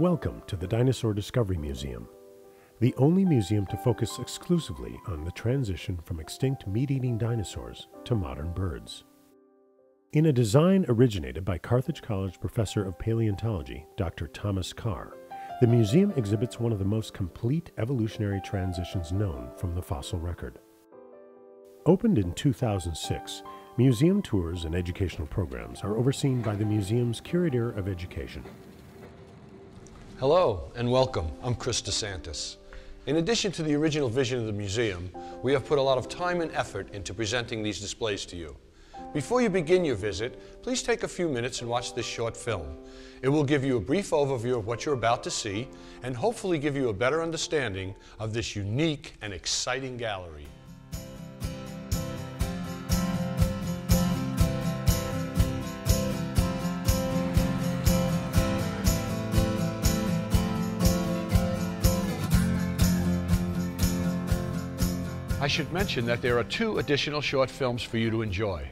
Welcome to the Dinosaur Discovery Museum, the only museum to focus exclusively on the transition from extinct meat eating dinosaurs to modern birds. In a design originated by Carthage College professor of paleontology, Dr. Thomas Carr, the museum exhibits one of the most complete evolutionary transitions known from the fossil record. Opened in 2006, museum tours and educational programs are overseen by the museum's Curator of Education. Hello and welcome. I'm Chris DeSantis. In addition to the original vision of the museum, we have put a lot of time and effort into presenting these displays to you. Before you begin your visit, please take a few minutes and watch this short film. It will give you a brief overview of what you're about to see and hopefully give you a better understanding of this unique and exciting gallery. I should mention that there are two additional short films for you to enjoy.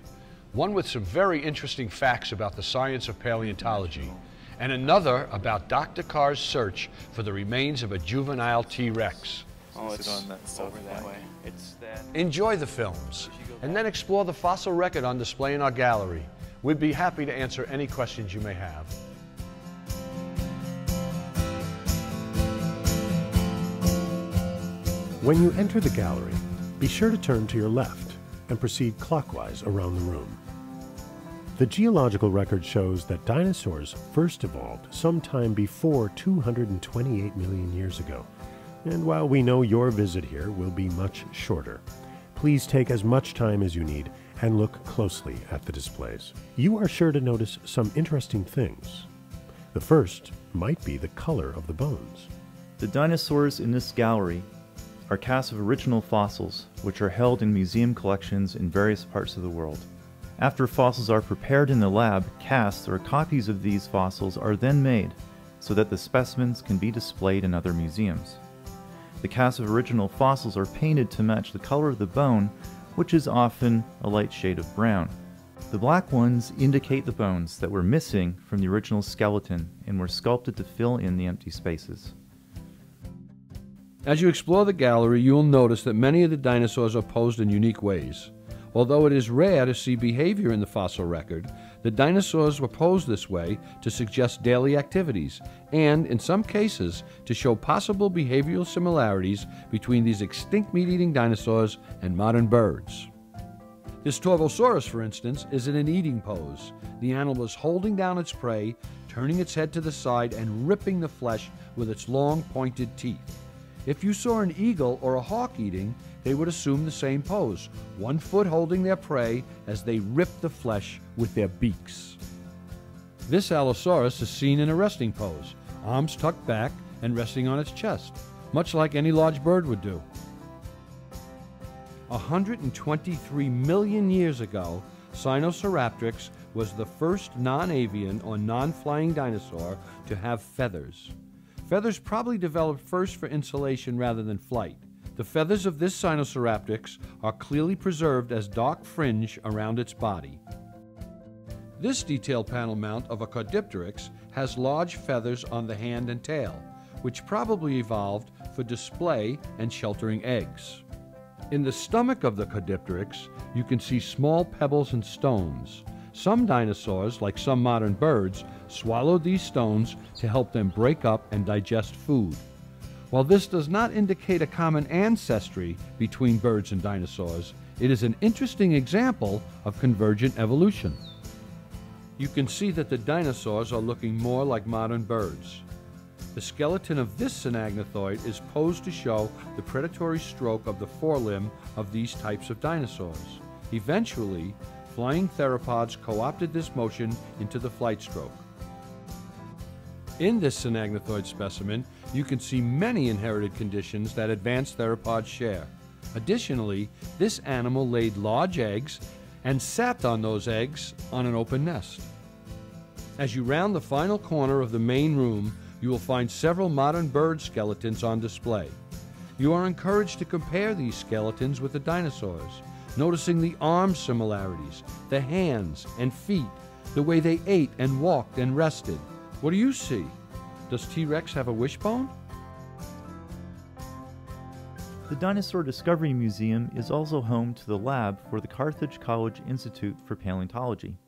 One with some very interesting facts about the science of paleontology, and another about Dr. Carr's search for the remains of a juvenile T-Rex. Oh, it's on that over that way. It's that. Enjoy the films, and then explore the fossil record on display in our gallery. We'd be happy to answer any questions you may have. When you enter the gallery, be sure to turn to your left and proceed clockwise around the room. The geological record shows that dinosaurs first evolved sometime before 228 million years ago. And while we know your visit here will be much shorter, please take as much time as you need and look closely at the displays. You are sure to notice some interesting things. The first might be the color of the bones. The dinosaurs in this gallery are casts of original fossils, which are held in museum collections in various parts of the world. After fossils are prepared in the lab, casts or copies of these fossils are then made so that the specimens can be displayed in other museums. The casts of original fossils are painted to match the color of the bone, which is often a light shade of brown. The black ones indicate the bones that were missing from the original skeleton and were sculpted to fill in the empty spaces. As you explore the gallery, you will notice that many of the dinosaurs are posed in unique ways. Although it is rare to see behavior in the fossil record, the dinosaurs were posed this way to suggest daily activities and, in some cases, to show possible behavioral similarities between these extinct meat eating dinosaurs and modern birds. This Torvosaurus, for instance, is in an eating pose. The animal is holding down its prey, turning its head to the side, and ripping the flesh with its long pointed teeth. If you saw an eagle or a hawk eating, they would assume the same pose, one foot holding their prey as they rip the flesh with their beaks. This Allosaurus is seen in a resting pose, arms tucked back and resting on its chest, much like any large bird would do. 123 million years ago, Sinosauropteryx was the first non avian or non flying dinosaur to have feathers. Feathers probably developed first for insulation rather than flight. The feathers of this Sinosauropteryx are clearly preserved as dark fringe around its body. This detailed panel mount of a Caudipteryx has large feathers on the hand and tail, which probably evolved for display and sheltering eggs. In the stomach of the Caudipteryx, you can see small pebbles and stones. Some dinosaurs, like some modern birds, swallowed these stones to help them break up and digest food. While this does not indicate a common ancestry between birds and dinosaurs, it is an interesting example of convergent evolution. You can see that the dinosaurs are looking more like modern birds. The skeleton of this caenagnathoid is posed to show the predatory stroke of the forelimb of these types of dinosaurs. Eventually, flying theropods co opted this motion into the flight stroke. In this caenagnathoid specimen, you can see many inherited conditions that advanced theropods share. Additionally, this animal laid large eggs and sat on those eggs on an open nest. As you round the final corner of the main room, you will find several modern bird skeletons on display. You are encouraged to compare these skeletons with the dinosaurs, noticing the arm similarities, the hands and feet, the way they ate and walked and rested. What do you see? Does T Rex have a wishbone? The Dinosaur Discovery Museum is also home to the lab for the Carthage College Institute for Paleontology.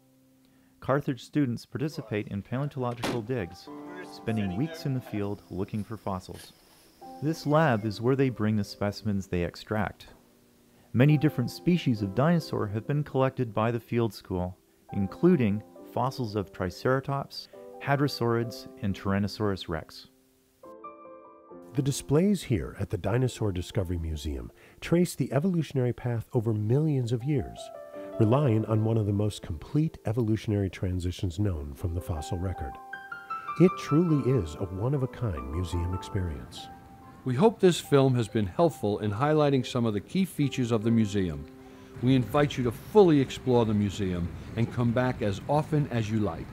Carthage students participate in paleontological digs, spending weeks in the field looking for fossils. This lab is where they bring the specimens they extract. Many different species of dinosaur have been collected by the field school, including fossils of Triceratops, Hadrosaurids, and Tyrannosaurus rex. The displays here at the Dinosaur Discovery Museum trace the evolutionary path over millions of years, relying on one of the most complete evolutionary transitions known from the fossil record. It truly is a one of a kind museum experience. We hope this film has been helpful in highlighting some of the key features of the museum. We invite you to fully explore the museum and come back as often as you like.